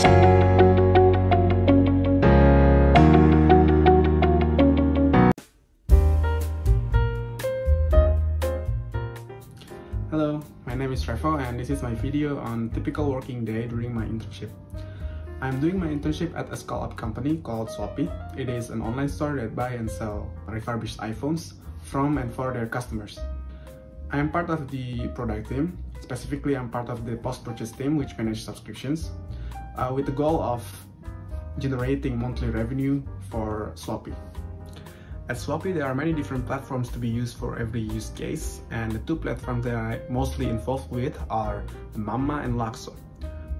Hello, my name is Trevor and this is my video on typical working day during my internship. I'm doing my internship at a scale-up company called Swappie. It is an online store that buy and sell refurbished iPhones from and for their customers. I am part of the product team. Specifically, I'm part of the post-purchase team which manage subscriptions uh, with the goal of generating monthly revenue for Swappie. At Swappie, there are many different platforms to be used for every use case, and the two platforms that I'm mostly involved with are Mama and Lakso.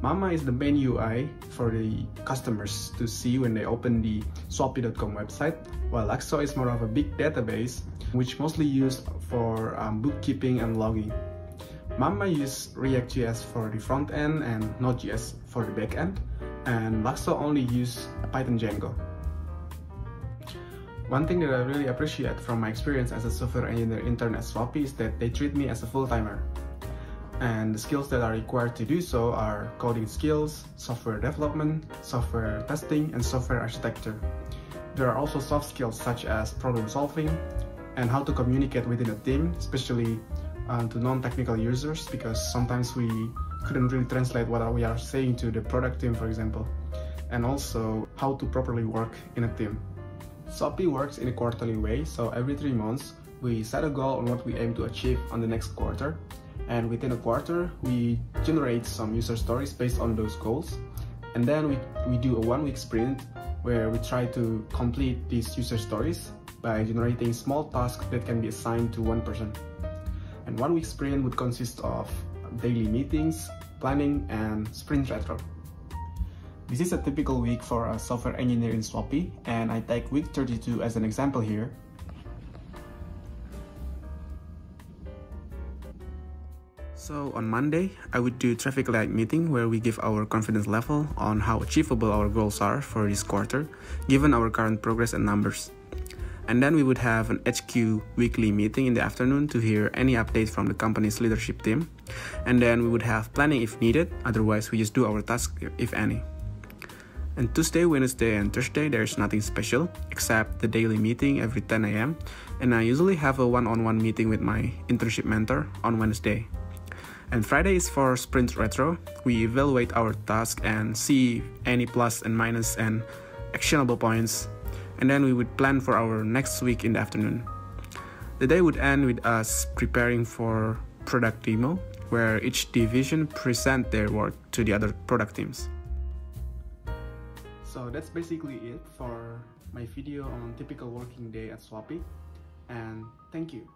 Mama is the main UI for the customers to see when they open the swappie.com website, while Lakso is more of a big database, which mostly used for um, bookkeeping and logging. Mamma uses React.js for the front end and Node.js for the back end, and Lakso only use Python Django. One thing that I really appreciate from my experience as a software engineer intern at Swappie is that they treat me as a full-timer. And the skills that are required to do so are coding skills, software development, software testing, and software architecture. There are also soft skills such as problem solving and how to communicate within a team, especially uh, to non-technical users because sometimes we couldn't really translate what we are saying to the product team, for example. And also how to properly work in a team. Swappie works in a quarterly way, so every three months we set a goal on what we aim to achieve on the next quarter. And within a quarter, we generate some user stories based on those goals. And then we, we do a one week sprint where we try to complete these user stories by generating small tasks that can be assigned to one person. And one week sprint would consist of daily meetings, planning, and sprint retro. This is a typical week for a software engineer in Swappie, and I take week 32 as an example here. So on Monday, I would do traffic light meeting where we give our confidence level on how achievable our goals are for this quarter, given our current progress and numbers. And then we would have an HQ weekly meeting in the afternoon to hear any updates from the company's leadership team. And then we would have planning if needed, otherwise we just do our task if any. And Tuesday, Wednesday, and Thursday, there's nothing special except the daily meeting every 10 a.m. And I usually have a one on one meeting with my internship mentor on Wednesday. And Friday is for sprint retro. We evaluate our task and see any plus and minus and actionable points. And then we would plan for our next week in the afternoon. The day would end with us preparing for product demo, where each division present their work to the other product teams. So that's basically it for my video on typical working day at Swappie and thank you.